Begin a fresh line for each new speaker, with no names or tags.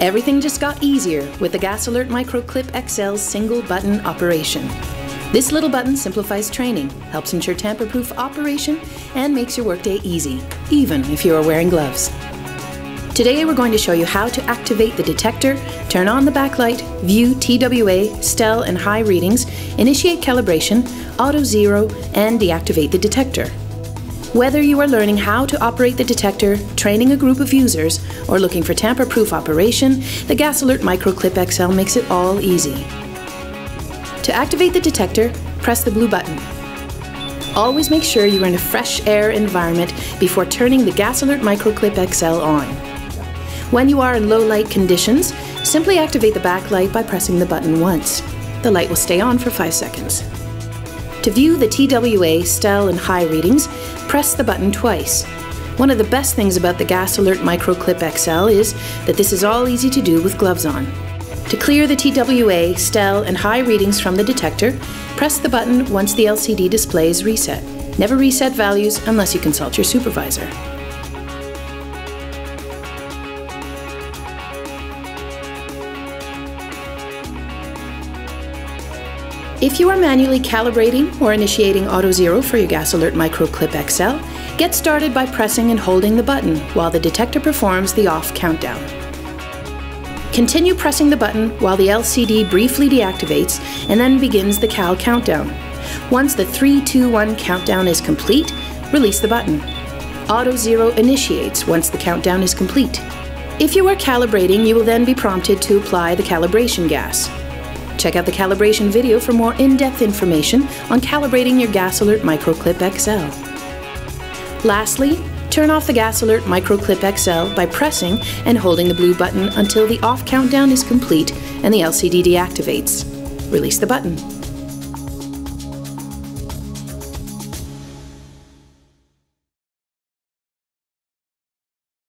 Everything just got easier with the Gas Alert MicroClip XL's single button operation. This little button simplifies training, helps ensure tamper-proof operation, and makes your workday easy, even if you are wearing gloves. Today we're going to show you how to activate the detector, turn on the backlight, view TWA, STEL and high readings, initiate calibration, auto zero, and deactivate the detector. Whether you are learning how to operate the detector, training a group of users, or looking for tamper-proof operation, the Gas Alert MicroClip XL makes it all easy. To activate the detector, press the blue button. Always make sure you are in a fresh air environment before turning the Gas Alert MicroClip XL on. When you are in low light conditions, simply activate the backlight by pressing the button once. The light will stay on for 5 seconds. To view the TWA, STEL, and high readings, press the button twice. One of the best things about the Gas Alert MicroClip XL is that this is all easy to do with gloves on. To clear the TWA, STEL, and high readings from the detector, press the button once the LCD display is reset. Never reset values unless you consult your supervisor. If you are manually calibrating or initiating Auto Zero for your Gas Alert MicroClip XL, get started by pressing and holding the button while the detector performs the off countdown. Continue pressing the button while the LCD briefly deactivates and then begins the CAL countdown. Once the 3, 2, 1 countdown is complete, release the button. Auto Zero initiates once the countdown is complete. If you are calibrating, you will then be prompted to apply the calibration gas. Check out the calibration video for more in-depth information on calibrating your Gas Alert MicroClip XL. Lastly, Turn off the Gas Alert MicroClip XL by pressing and holding the blue button until the off countdown is complete and the LCD deactivates. Release the button.